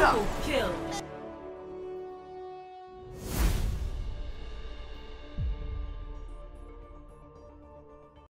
Double kill.